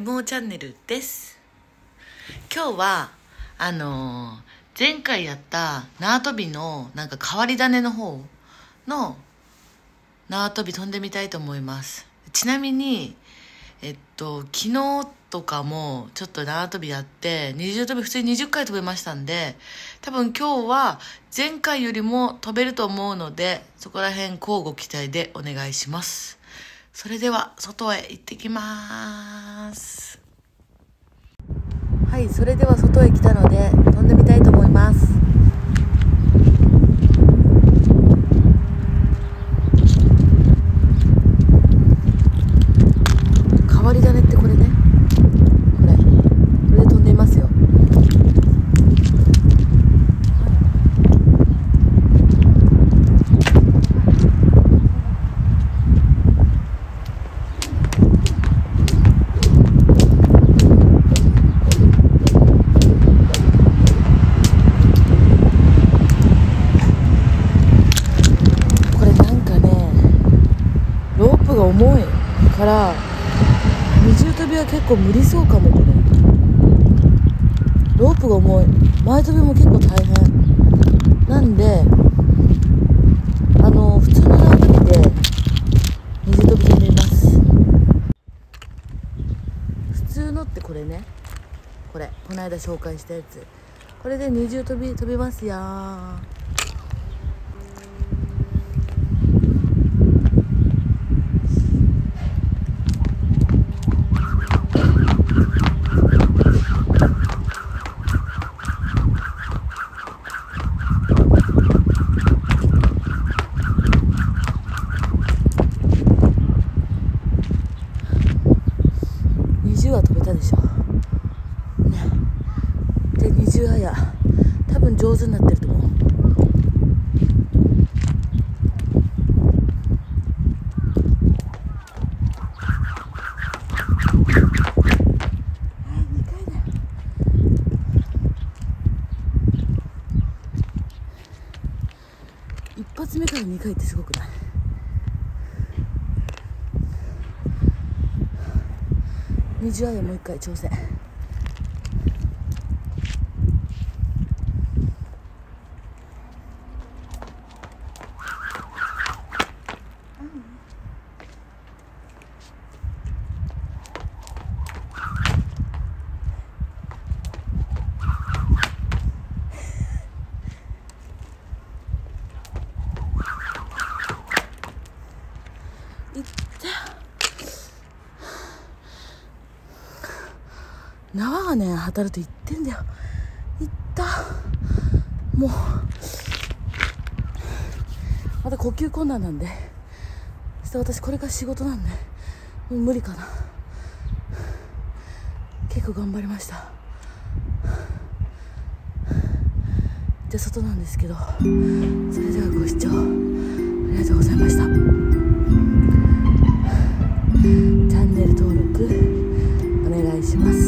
もチャンネルです。今日はあのー前回やった縄跳びのなんか変わり種の方の縄跳び飛んでみたいと思います。ちなみにえっと昨日とかもちょっと縄跳びやって二重跳び普通に20回飛べましたんで多分今日は前回よりも飛べると思うのでそこら辺交互期待でお願いします。それでは外へ行ってきます。はいそれでは外へ来たので飛んでみたいと思います変わり種ってこれねこれこれで飛んでいますよこれなんかねロープが重いから二重跳びは結構無理そうかもこれ。ロープが重い。前跳びも結構大変。なんであの普通の縄跳びで二重跳び飛んでみます。普通のってこれね。これ。この間紹介したやつ。これで二重跳び飛びますよー20は飛べたでしょねで20はや。多分上手になってると思う。あ二回だ。よ一発目から2回ってすごくない？20話でもう一回挑戦縄がね当たると言ってんだよ。いった。もう。また呼吸困難なんで。そして私これから仕事なんで。もう無理かな。結構頑張りました。じゃあ外なんですけど。それではご視聴。ありがとうございました。チャンネル登録お願いします。